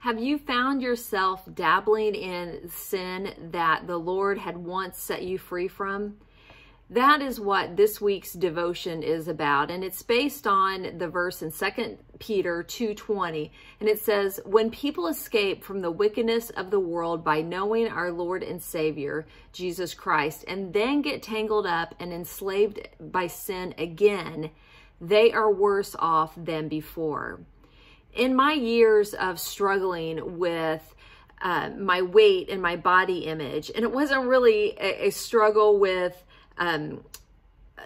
Have you found yourself dabbling in sin that the Lord had once set you free from? That is what this week's devotion is about and it's based on the verse in 2 Peter 2:20 and it says when people escape from the wickedness of the world by knowing our Lord and Savior Jesus Christ and then get tangled up and enslaved by sin again they are worse off than before in my years of struggling with uh, my weight and my body image, and it wasn't really a, a struggle with um,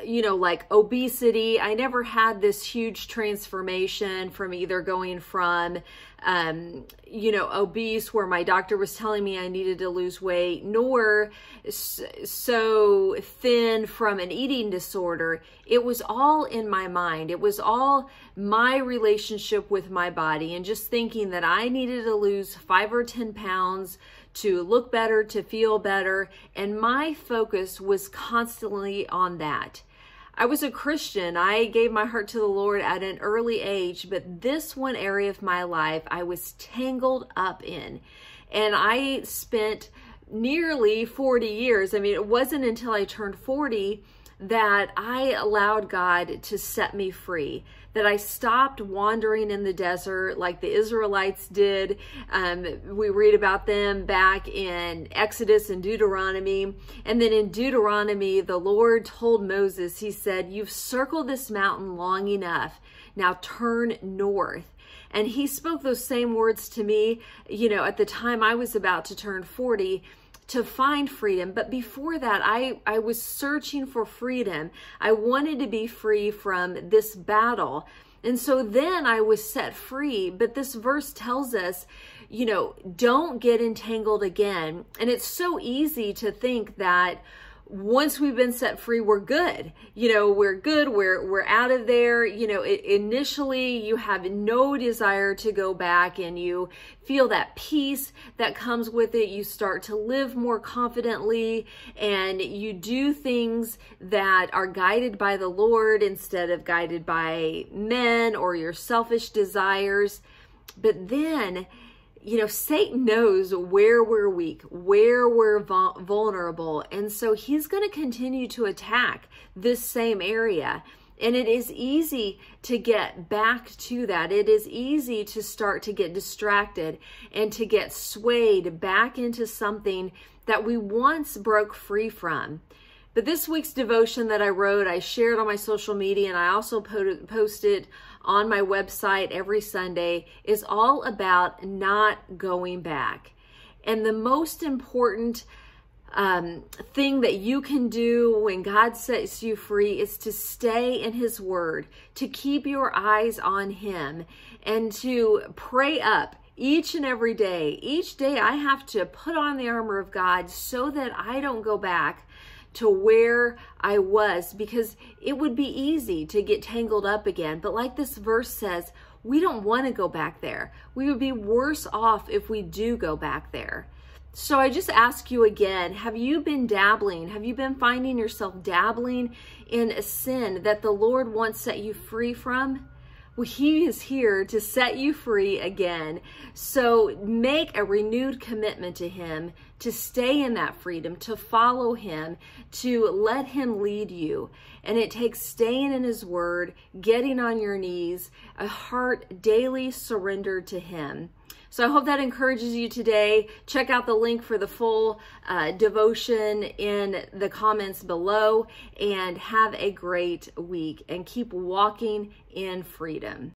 you know, like obesity. I never had this huge transformation from either going from, um, you know, obese where my doctor was telling me I needed to lose weight, nor so thin from an eating disorder. It was all in my mind. It was all my relationship with my body and just thinking that I needed to lose five or 10 pounds to look better, to feel better. And my focus was constantly on that. I was a Christian. I gave my heart to the Lord at an early age, but this one area of my life I was tangled up in. And I spent nearly 40 years. I mean, it wasn't until I turned 40 that I allowed God to set me free, that I stopped wandering in the desert like the Israelites did. Um, we read about them back in Exodus and Deuteronomy. And then in Deuteronomy, the Lord told Moses, He said, You've circled this mountain long enough. Now turn north. And he spoke those same words to me, you know, at the time I was about to turn 40 to find freedom. But before that, I, I was searching for freedom. I wanted to be free from this battle. And so then I was set free. But this verse tells us, you know, don't get entangled again. And it's so easy to think that, once we've been set free, we're good. You know, we're good. We're we're out of there. You know, it, initially you have no desire to go back, and you feel that peace that comes with it. You start to live more confidently, and you do things that are guided by the Lord instead of guided by men or your selfish desires. But then you know, Satan knows where we're weak, where we're vulnerable. And so he's going to continue to attack this same area. And it is easy to get back to that. It is easy to start to get distracted and to get swayed back into something that we once broke free from. But this week's devotion that I wrote, I shared on my social media and I also posted on my website every Sunday, is all about not going back. And the most important um, thing that you can do when God sets you free is to stay in His Word, to keep your eyes on Him, and to pray up each and every day. Each day I have to put on the armor of God so that I don't go back to where I was because it would be easy to get tangled up again. But like this verse says, we don't want to go back there. We would be worse off if we do go back there. So I just ask you again, have you been dabbling? Have you been finding yourself dabbling in a sin that the Lord wants set you free from? Well, he is here to set you free again. So make a renewed commitment to him, to stay in that freedom, to follow him, to let him lead you. And it takes staying in his word, getting on your knees, a heart daily surrendered to him. So I hope that encourages you today. Check out the link for the full uh, devotion in the comments below and have a great week and keep walking in freedom.